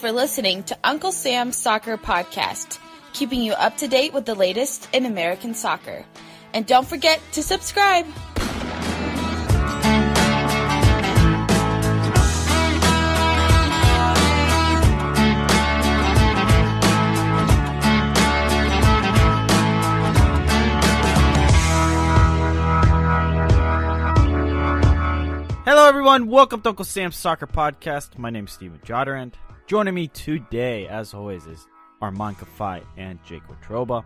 for listening to Uncle Sam's Soccer Podcast, keeping you up to date with the latest in American soccer. And don't forget to subscribe. Everyone. Welcome to Uncle Sam's Soccer Podcast. My name is Steven Jodarand. Joining me today, as always, is Arman Kafai and Jake Watroba.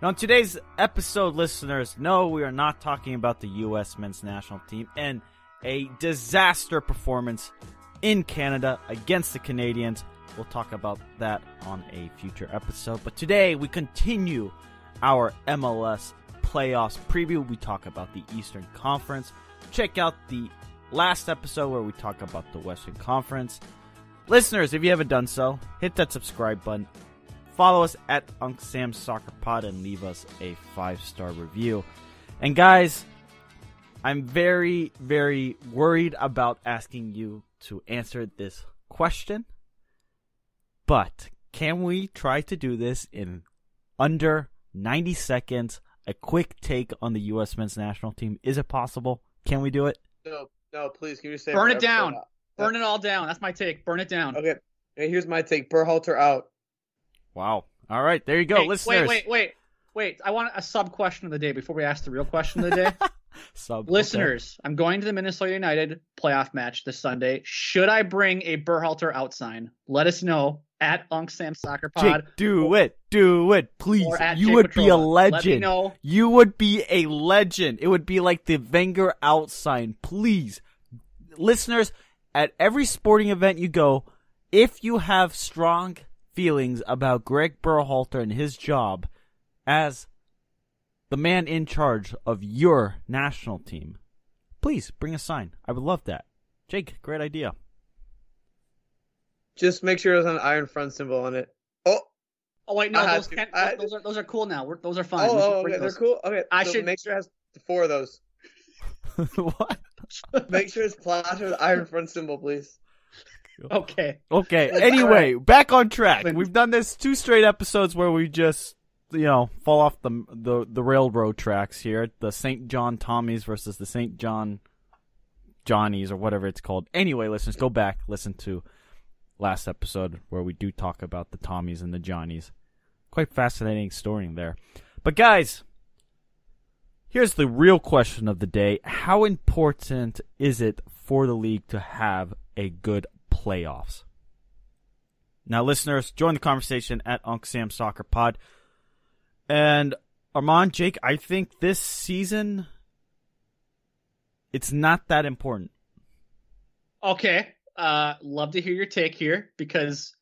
Now, on today's episode, listeners, no, we are not talking about the U.S. men's national team and a disaster performance in Canada against the Canadians. We'll talk about that on a future episode. But today, we continue our MLS playoffs preview. We talk about the Eastern Conference. Check out the last episode where we talk about the Western Conference. Listeners, if you haven't done so, hit that subscribe button. Follow us at Unc Sam Soccer Pod and leave us a five star review. And guys, I'm very, very worried about asking you to answer this question. But can we try to do this in under 90 seconds? A quick take on the U.S. men's national team. Is it possible? Can we do it? No, please. Can you say Burn it down. Uh, Burn it all down. That's my take. Burn it down. Okay. okay here's my take. Berhalter out. Wow. All right, there you go, Hey, listeners. Wait, wait, wait, wait. I want a sub question of the day before we ask the real question of the day. Sub, okay. Listeners, I'm going to the Minnesota United playoff match this Sunday. Should I bring a Berhalter out sign? Let us know at Unc Sam Soccer Pod. Jake, do it, do it, please. You Jake would be a Petrola. Let me legend. know. You would be a legend. It would be like the Wenger out sign. Please, listeners, at every sporting event you go, if you have strong feelings about Greg Berhalter and his job as the man in charge of your national team, please bring a sign. I would love that. Jake, great idea. Just make sure it there's an iron front symbol on it. Oh, Oh wait, no, I those, can't, I- those are those are cool now. We're, those are fine. oh, oh, bring okay. They're cool. Okay. I so should- make sure it has four of those. what? Make sure it's plastered with iron front symbol, please. Okay. Okay. Like, Anyway, back on track. We've done this two straight episodes where we just, you know, fall off the the the railroad tracks here. The St. John Tommies versus the St. John Johnnies or whatever it's called. Anyway, listeners, go back listen to last episode where we do talk about the Tommies and the Johnnies. Quite fascinating story there. But guys, here's the real question of the day: How important is it for the league to have a good playoffs? Now, listeners, join the conversation at Unc Sam Soccer Pod. And Arman, Jake, I think this season it's not that important. Okay. Uh, love to hear your take here because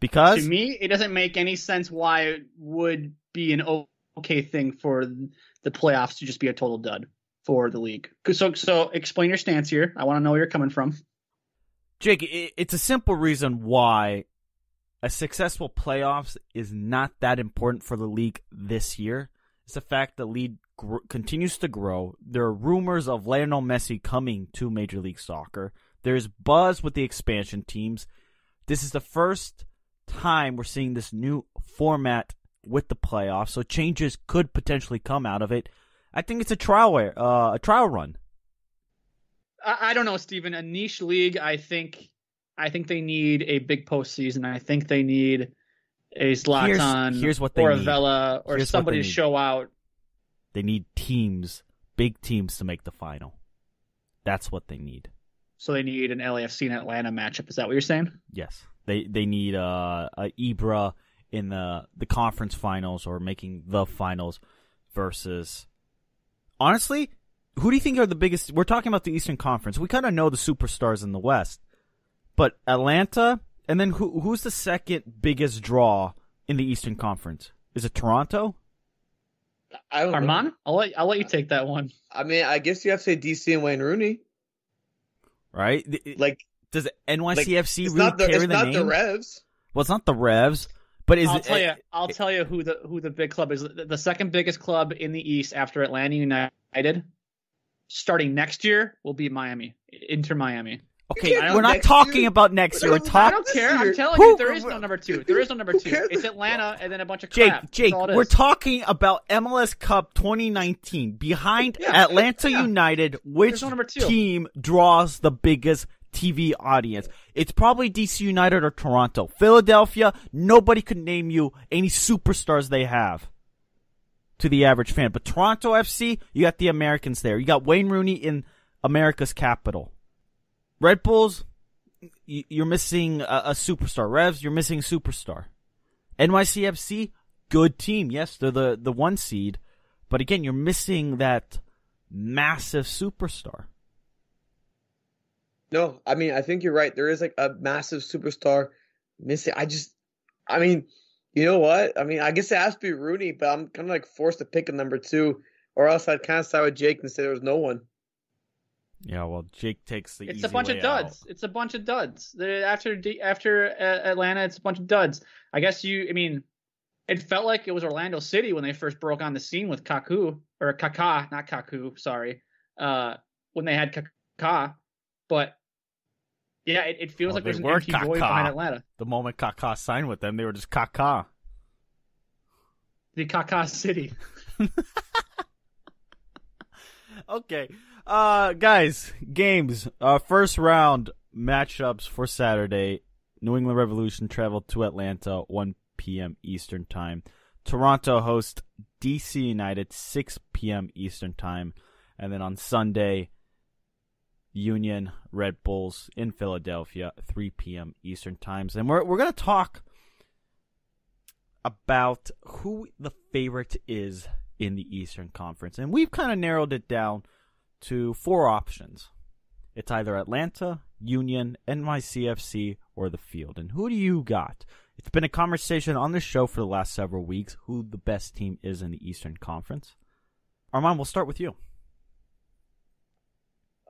Because to me, it doesn't make any sense why it would be an okay thing for the playoffs to just be a total dud for the league. So, so explain your stance here. I want to know where you're coming from. Jake, it's a simple reason why a successful playoffs is not that important for the league this year. It's the fact the league gr- continues to grow. There are rumors of Lionel Messi coming to Major League Soccer. There's buzz with the expansion teams. This is the first time we're seeing this new format with the playoffs, so changes could potentially come out of it. I think it's a trial, uh, a trial run. I, I don't know, Steven. A niche league. I think. I think they need a big postseason. I think they need a Zlatan here's what they or a. Vela or Here's somebody to show out. They need teams, big teams, to make the final. That's what they need. So they need an LAFC and Atlanta matchup. Is that what you're saying? Yes, they they need uh, a Ibra in the the conference finals or making the finals versus. Honestly, who do you think are the biggest? We're talking about the Eastern Conference. We kind of know the superstars in the West, but Atlanta, and then who who's the second biggest draw in the Eastern Conference? Is it Toronto? I don't. Arman, I'll let I'll let you take that one. I mean, I guess you have to say DC and Wayne Rooney. Right? Like, Does NYCFC it's really not the carry it's the not name? the Revs. Well, it's not the Revs, but is I'll it? tell eh, you. Eh, I'll tell you who the who the big club is. The the second biggest club in the East after Atlanta United, starting next year, will be Miami, Inter Miami. Okay, we're don't- talking year- about next year. We're I I don't care. I'm Who- telling you, who- there is no number two. There is no number two. It's Atlanta and then a bunch of Jake, crap. Jake, we're talking about MLS Cup 2019. Behind Yeah, Atlanta yeah. United, which no team draws the biggest TV audience? It's probably DC United or Toronto. Philadelphia, nobody could name you any superstars they have to the average fan. But Toronto FC, you got the Americans there. You got Wayne Rooney in America's capital. Red Bulls, you're missing a, a superstar. Revs, you're missing superstar. NYCFC, good team. Yes, they're the, the one seed. But again, you're missing that massive superstar. No, I mean I think you're right. There is like a massive superstar missing. I just, I mean, you know what? I mean, I guess it has to be Rooney, but I'm kind of like forced to pick a number two, or else I'd kind of side with Jake and say there was no one. Yeah, well, Jake takes the It's a bunch of duds. It's a bunch of duds. After after uh, Atlanta, it's a bunch of duds. I guess you. I mean, it felt like it was Orlando City when they first broke on the scene with Kaku or Kaká, not Kaku. Sorry, uh, when they had Kaká, but yeah, it, it feels Well, like there's an empty void behind Atlanta. The moment Kaká signed with them, they were just Kaká. The Kaká City. Okay. Uh guys, games. Uh first round matchups for Saturday. New England Revolution travel to Atlanta 1 p.m. Eastern Time. Toronto host DC United 6 p.m. Eastern Time. And then on Sunday, Union Red Bulls in Philadelphia 3 p.m. Eastern Times. And we're we're going to talk about who the favorite is in the Eastern Conference. And we've kind of narrowed it down to four options. It's either Atlanta, Union, NYCFC, or the field. And who do you got? It's been a conversation on the show for the last several weeks who the best team is in the Eastern Conference. Arman, we'll start with you.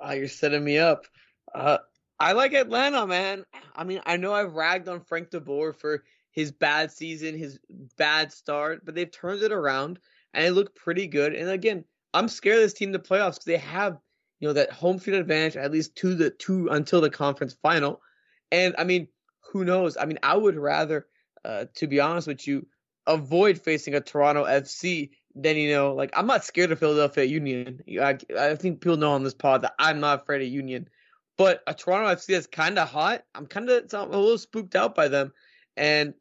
Ah, you're setting me up. Uh, I like Atlanta, man. I mean, I know I've ragged on Frank DeBoer for his bad season, his bad start, but they've turned it around and they look pretty good. And again, I'm scared of this team the playoffs because they have, you know, that home field advantage at least to the two until the conference final. And I mean, who knows? I mean, I would rather, uh, to be honest with you, avoid facing a Toronto FC than you know, like I'm not scared of Philadelphia Union. I, I think people know on this pod that I'm not afraid of Union, but a Toronto FC that's kind of hot. I'm kind of a little spooked out by them, and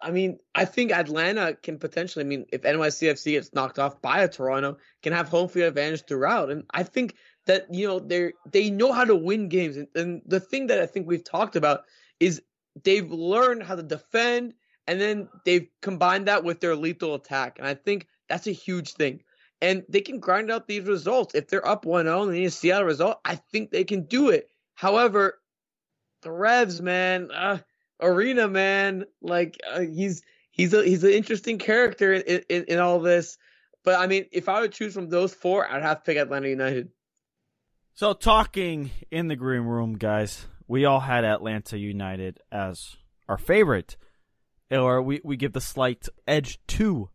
I mean, I think Atlanta can potentially. I mean, if NYCFC gets knocked off by a Toronto, can have home field advantage throughout, and I think that you know they they know how to win games, and, and the thing that I think we've talked about is they've learned how to defend, and then they've combined that with their lethal attack, and I think that's a huge thing. And they can grind out these results. If they're up 1 0 and they need a result, I think they can do it. However, the Revs, man, uh, Arena, man, like uh, he's he's a he's an interesting character in, in in all this. But I mean, if I would choose from those four, I'd have to pick Atlanta United. So, talking in the green room, guys, we all had Atlanta United as our favorite, or we, we give the slight edge to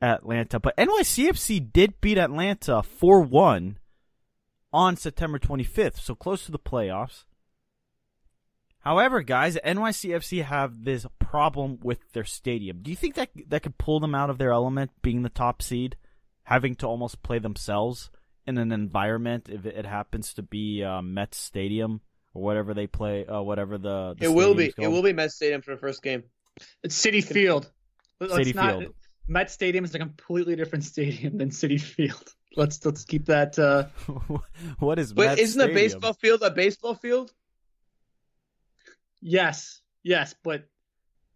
Atlanta. But NYCFC did beat Atlanta 4 1 on September 25th, so close to the playoffs. However, guys, NYCFC have this problem with their stadium. Do you think that that could pull them out of their element, being the top seed, having to almost play themselves in an environment if it happens to be uh, Mets Stadium or whatever they play, uh, whatever the, the It will be. stadium's It will be Met Stadium for the first game. It's Citi Field. Let's City not- Field. Met Stadium is a completely different stadium than Citi Field. Let's let's keep that. Uh, what is But Mets isn't a baseball field a baseball field? Yes, yes, but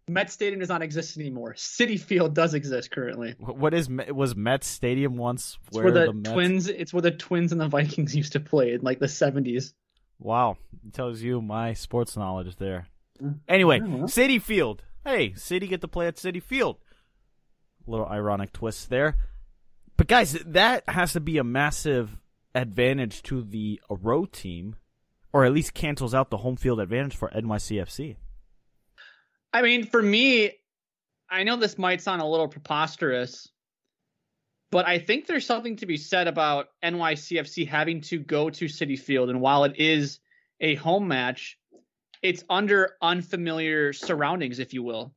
Met Stadium does not exist anymore. Citi Field does exist currently. What is was Met Stadium once It's where, the, Mets- Twins. It's where the Twins and the Vikings used to play in like the seventies. Wow, it tells you my sports knowledge there. Anyway, Citi Field. Hey, City get to play at Citi Field. little ironic twist there. But guys, that has to be a massive advantage to the road team, or at least cancels out the home field advantage for NYCFC. I mean, for me, I know this might sound a little preposterous, but I think there's something to be said about NYCFC having to go to Citi Field. And while it is a home match, it's under unfamiliar surroundings, if you will.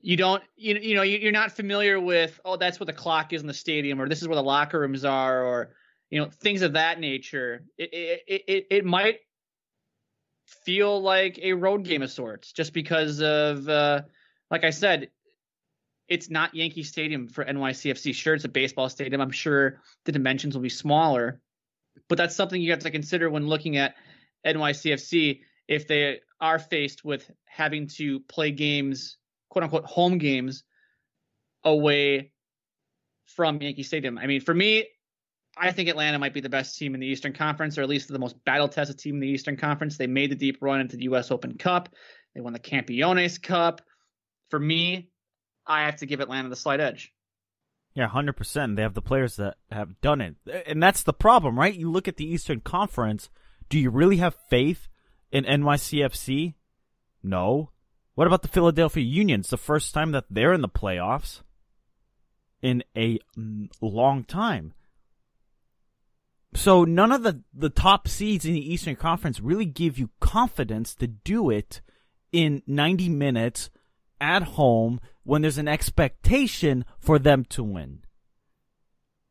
You don't, you, you know, you're not familiar with, oh, that's where the clock is in the stadium, or this is where the locker rooms are, or you know, things of that nature. It it it, it might feel like a road game of sorts, just because of, uh, like I said, it's not Yankee Stadium for NYCFC. Sure, it's a baseball stadium. I'm sure the dimensions will be smaller, but that's something you have to consider when looking at NYCFC if they are faced with having to play games, quote unquote, home games away from Yankee Stadium. I mean, for me, I think Atlanta might be the best team in the Eastern Conference, or at least the most battle tested team in the Eastern Conference. They made the deep run into the U.S. Open Cup. They won the Campeones Cup. For me, I have to give Atlanta the slight edge. Yeah, hundred percent. They have the players that have done it, and that's the problem, right? You look at the Eastern Conference. Do you really have faith in NYCFC? No. What about the Philadelphia Union? It's the first time that they're in the playoffs in a mm, long time. So none of the, the top seeds in the Eastern Conference really give you confidence to do it in 90 minutes at home when there's an expectation for them to win.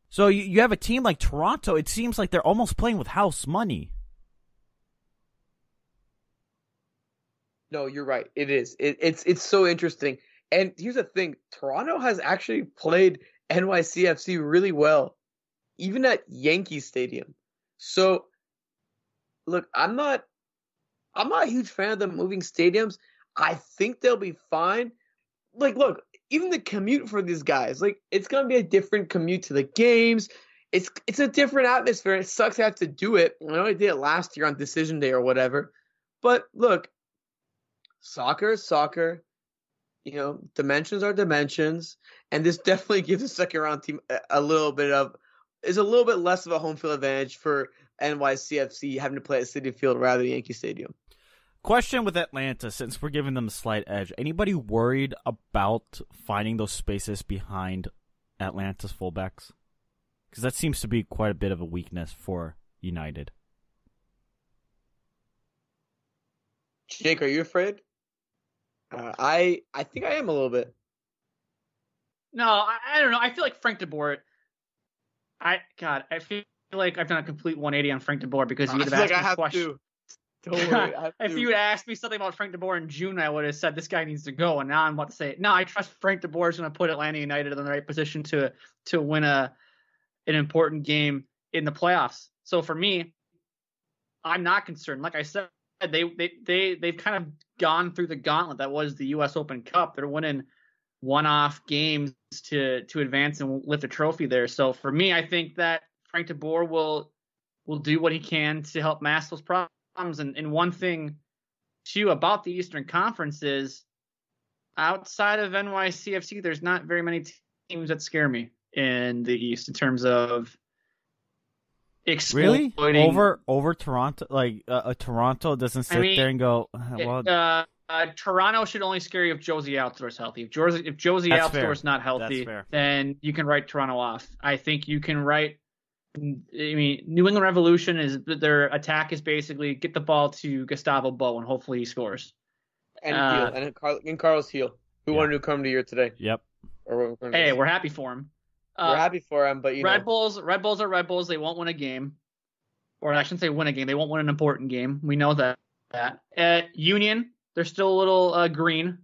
So you, you have a team like Toronto, it seems like they're almost playing with house money. No, you're right. It is. It, it's it's so interesting. And here's the thing: Toronto has actually played NYCFC really well, even at Yankee Stadium. So, look, I'm not, I'm not a huge fan of them moving stadiums. I think they'll be fine. Like, look, even the commute for these guys, like, it's gonna be a different commute to the games. It's it's a different atmosphere. It sucks to have to do it. I know I did it last year on decision day or whatever. But look, soccer is soccer. You know, dimensions are dimensions, and this definitely gives the second round team a, a little bit of is a little bit less of a home field advantage for NYCFC having to play at Citi Field rather than Yankee Stadium. Question with Atlanta, since we're giving them a slight edge, anybody worried about finding those spaces behind Atlanta's fullbacks? Because that seems to be quite a bit of a weakness for United. Jake, are you afraid? Uh, I I think I am a little bit. No, I, I don't know. I feel like Frank De Boer. I God, I feel like I've done a complete 180 on Frank De Boer because you would have asked like me I have question. to. Don't worry, if to. you had asked me something about Frank De Boer in June, I would have said this guy needs to go. And now I'm about to say, no, I trust Frank De Boer is going to put Atlanta United in the right position to to win a an important game in the playoffs. So for me, I'm not concerned. Like I said, they they they they've kind of gone through the gauntlet that was the U.S. Open Cup. They're winning one-off games to to advance and lift a trophy there. So for me, I think that Frank De Boer will will do what he can to help mask those problems. And, and one thing too about the Eastern Conference is outside of NYCFC, there's not very many teams that scare me in the East in terms of Really? Over over Toronto, like uh, uh, Toronto doesn't sit mean, there and go, "Uh, well, uh, uh, Toronto should only scare you if Jozy Altidore is healthy. If Jozy, if Jozy That's Altidore is not healthy, then you can write Toronto off. I think you can write. I mean, New England Revolution is their attack is basically get the ball to Gustavo Bou and hopefully he scores. and uh, Gil and, Carl, and Carles Gil, who Yeah. won New Come to Year today. yep. Or what- Hey, we're happy for him. Uh, we're happy for him, but you Red know, Bulls, Red Bulls are Red Bulls. They won't win a game, or I shouldn't say win a game. They won't win an important game. We know that. That at Union, they're still a little uh, green,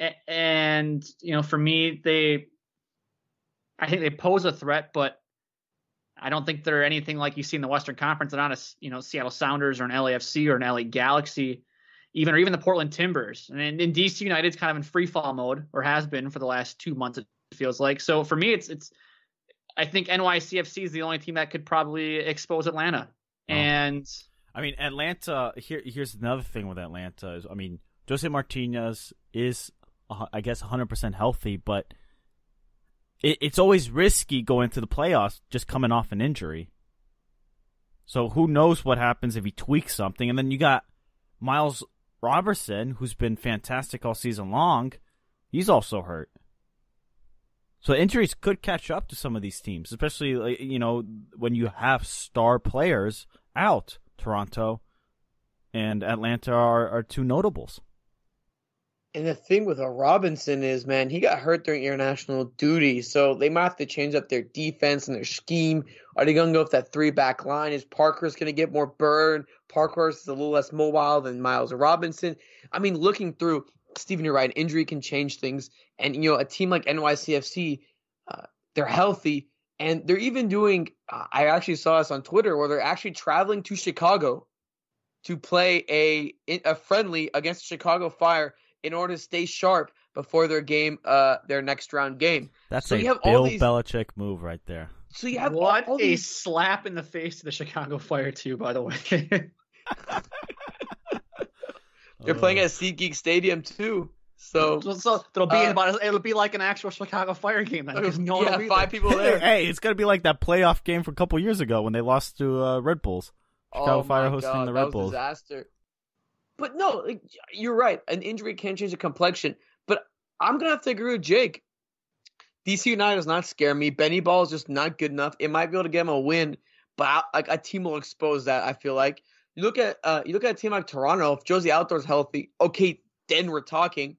A- and you know, for me, they, I think they pose a threat, but I don't think they're anything like you see in the Western Conference. They're not a you know Seattle Sounders or an LAFC or an LA Galaxy, even or even the Portland Timbers. And in, in DC United's kind of in free fall mode, or has been for the last two months. It feels like. So for me, it's it's I think NYCFC is the only team that could probably expose Atlanta. Oh. And I mean, Atlanta. Here, here's another thing with Atlanta is, I mean, Josef Martinez is, uh, I guess, 100 percent healthy, but it, it's always risky going to the playoffs just coming off an injury. So who knows what happens if he tweaks something, and then you got Miles Robinson, who's been fantastic all season long. He's also hurt. So injuries could catch up to some of these teams, especially you know when you have star players out Toronto, and Atlanta are, are two notables. And the thing with a Robinson is, man, he got hurt during international duty, so they might have to change up their defense and their scheme. Are they going to go with that three back line? Is Parkhurst going to get more burn? Parkhurst is a little less mobile than Miles Robinson. I mean, looking through, Stephen, you're right. Injury can change things, and you know, a team like NYCFC, uh, they're healthy, and they're even doing. Uh, I actually saw this on Twitter where they're actually traveling to Chicago to play a a friendly against Chicago Fire in order to stay sharp before their game, uh, their next round game. That's So a you have all Bill these- Belichick move right there. So you have what all a these slap in the face to the Chicago Fire too. By the way, They're playing Uh, at SeatGeek Stadium too. So so, so it'll be Uh, about it'll be like an actual Chicago Fire game then. 'cause no one will yeah, be five people there. hey, it's gonna be like that playoff game from a couple years ago when they lost to uh, Red Bulls. Chicago oh Fire hosting God, the that Red was Bulls. Disaster. But no, like, you're right. An injury can change the complexion. But I'm gonna have to agree with Jake. DC United does not scare me. Benny Ball is just not good enough. It might be able to get him a win, but I, like a team will expose that. I feel like you look at uh, you look at a team like Toronto. If Jozy Altidore's healthy, okay, then we're talking.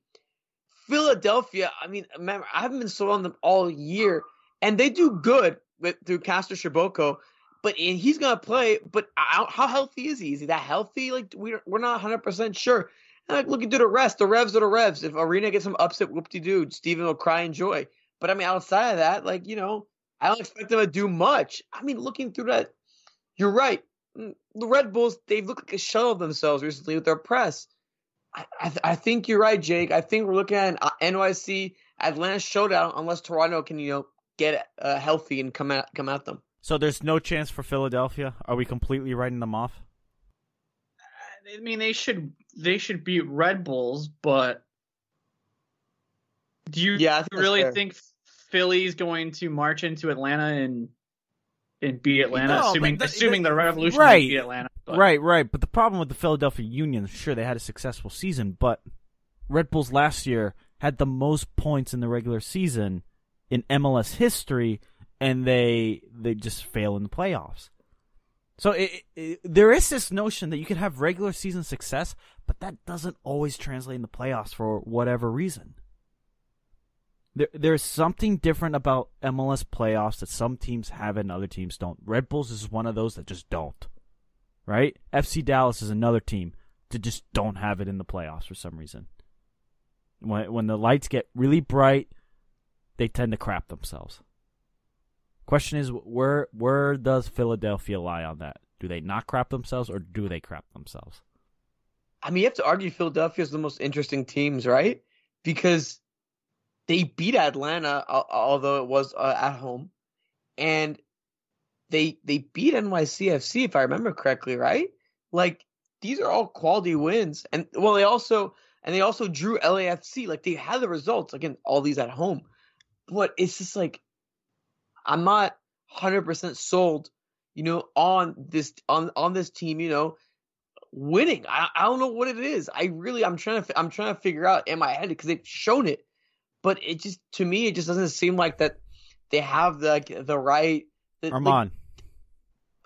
Philadelphia. I mean, remember, I haven't been sold on them all year, and they do good with through Kacper Przybyłko. But and he's gonna play. But how, how healthy is he? Is he that healthy? Like we're we're not 100 percent sure. And like looking through the rest, the revs are the revs. If Arena gets some upset, whoop de doo, Steven will cry and joy. But I mean, outside of that, like you know, I don't expect them to do much. I mean, looking through that, you're right. Mm, The Red Bulls, they've looked like a shell of themselves recently with their press. I, I, th- I think you're right, Jake. I think we're looking at an uh, NYC Atlanta showdown unless Toronto can, you know, get uh, healthy and come at come at them. So there's no chance for Philadelphia. Are we completely writing them off? I mean, they should they should beat Red Bulls, but do you Yeah, think really fair. think Philly's going to march into Atlanta and and beat Atlanta, No, assuming the- assuming the, the- Revolution right. beat Atlanta? But Right, right. But the problem with the Philadelphia Union, sure, they had a successful season, but Red Bulls last year had the most points in the regular season in MLS history, and they they just fail in the playoffs. So it, it, there is this notion that you can have regular season success, but that doesn't always translate into playoffs for whatever reason. There, there's something different about MLS playoffs that some teams have and other teams don't. Red Bulls is one of those that just don't right? FC Dallas is another team that just don't have it in the playoffs for some reason. When when the lights get really bright, they tend to crap themselves. Question is where where does Philadelphia lie on that? Do they not crap themselves or do they crap themselves? I mean, you have to argue Philadelphia is the most interesting teams, right? Because they beat Atlanta, although it was uh, at home, and they they beat NYCFC if I remember correctly, right? Like these are all quality wins, and well, they also and they also drew LAFC. Like they had the results again, all these at home, but it's just like I'm not hundred percent sold, you know, on this on on this team, you know winning. I, I don't know what it is. I really I'm trying to I'm trying to figure out in my head because they've shown it, but it just to me it just doesn't seem like that they have the like, the right. Like, Arman,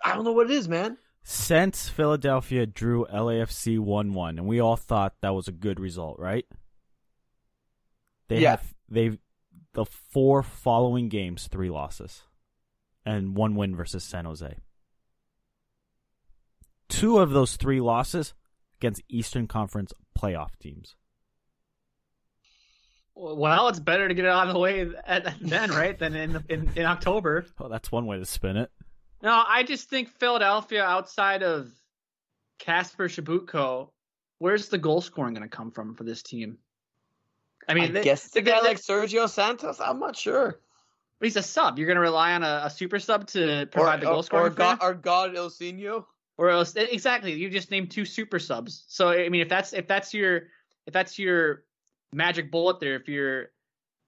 I don't know what it is, man. since Philadelphia drew LAFC 1-1 and we all thought that was a good result, right? They Yeah. have they've the four following games, three losses and one win versus San Jose. Two of those three losses against Eastern Conference playoff teams. Well, it's better to get it out of the way at, then, right? Than in, in in October. Well, that's one way to spin it. No, I just think Philadelphia, outside of Kacper Przybyłko, where's the goal scoring going to come from for this team? I I mean, they- guess the guy they- like Sergio Santos. I'm not sure. he's a sub. You're going to rely on a, a super sub to provide or, the goal or, scoring or for God, you? or God Ilsinho. or else exactly you just named two super subs. So I mean, if that's if that's your if that's your magic bullet there, if you're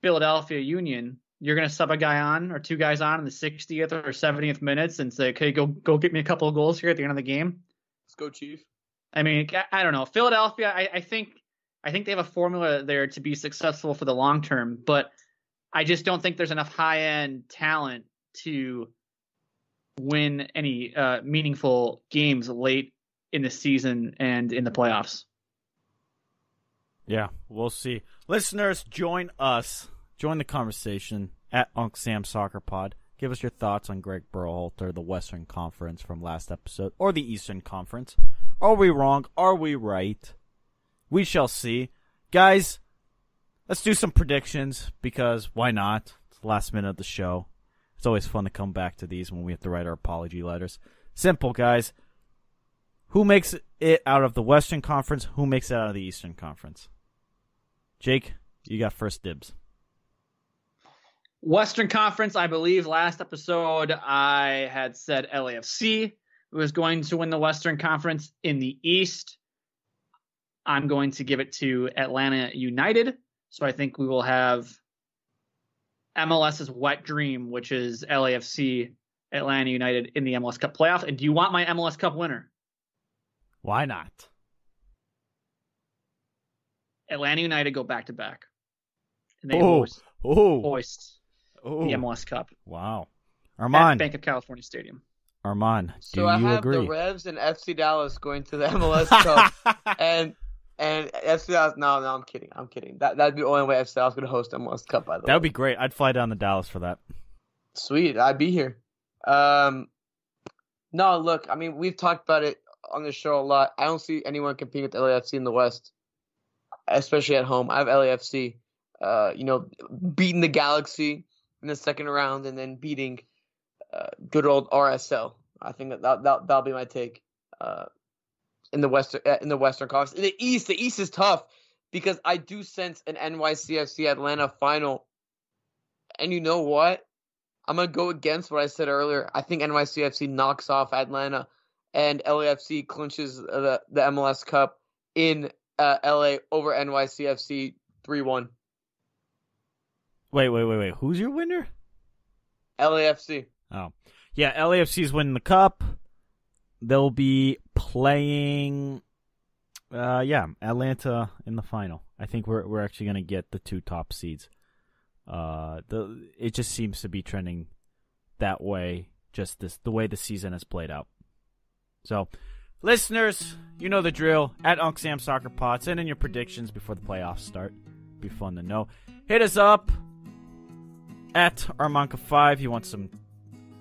Philadelphia Union, you're gonna sub a guy on or two guys on in the 60th or 70th minutes and say, okay, go go get me a couple of goals here at the end of the game. Let's go, Chief. I mean, I- I don't know. Philadelphia, I, I think I think they have a formula there to be successful for the long term, but I just don't think there's enough high end talent to win any uh, meaningful games late in the season and in the playoffs. Yeah, we'll see. Listeners, join us. Join the conversation at Unc Sam Soccer Pod. Give us your thoughts on Greg Berhalter, the Western Conference from last episode, or the Eastern Conference. Are we wrong? Are we right? We shall see. Guys, let's do some predictions because why not? It's the last minute of the show. It's always fun to come back to these when we have to write our apology letters. Simple, guys. Who makes it out of the Western Conference? Who makes it out of the Eastern Conference? Jake, you got first dibs. Western Conference, I believe last episode I had said LAFC was going to win the Western Conference in the East. I'm going to give it to Atlanta United. So I think we will have MLS's wet dream, which is LAFC, Atlanta United in the MLS Cup playoff. And do you want my MLS Cup winner? Why not? Atlanta United go back to back. And they Oh, hoist, oh, hoist oh. the MLS Cup Wow. at Arman, Bank of California Stadium. Arman, So do I have agree? the Revs and FC Dallas going to the MLS Cup, and and FC Dallas. No, no, I'm kidding. I'm kidding. That that'd be the only way FC Dallas could host MLS Cup. By the that way, that would be great. I'd fly down to Dallas for that. sweet. I'd be here. Um, no, look. I mean, we've talked about it on the show a lot. I don't see anyone competing with LAFC in the West, especially at home. I have LAFC. Uh, you know, beating the Galaxy in the second round and then beating uh, good old RSL. I think that, that, that that'll be my take. Uh, in the western uh, in the Western Conference, in the East, the East is tough because I do sense an NYCFC Atlanta final. And you know what? I'm gonna go against what I said earlier. I think NYCFC knocks off Atlanta, and LAFC clinches the the MLS Cup in uh, LA over NYCFC three one. Wait, wait, wait, wait. Who's your winner? LAFC. Oh, yeah. LAFC's winning the cup. They'll be playing. Uh, yeah, Atlanta in the final. I think we're we're actually gonna get the two top seeds. Uh, the it just seems to be trending that way. Just this the way the season has played out. So, listeners, you know the drill. At Unc Sam Soccer Pod, send in your predictions before the playoffs start. Be fun to know. Hit us up at Armanka5. He wants some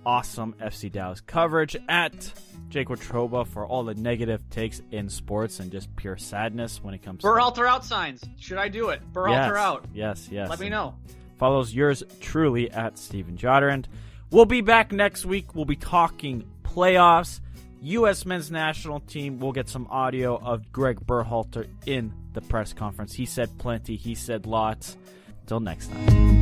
awesome FC Dallas coverage. At Jake Watroba for all the negative takes in sports and just pure sadness when it comes to Berhalter out signs. Should I do it? Berhalter yes, out. Yes, yes. Let me know. Follows yours truly at Steven Jodderand. We'll be back next week. We'll be talking playoffs. U.S. men's national team. We'll get some audio of Greg Berhalter in the press conference. He said plenty. He said lots. Until next time.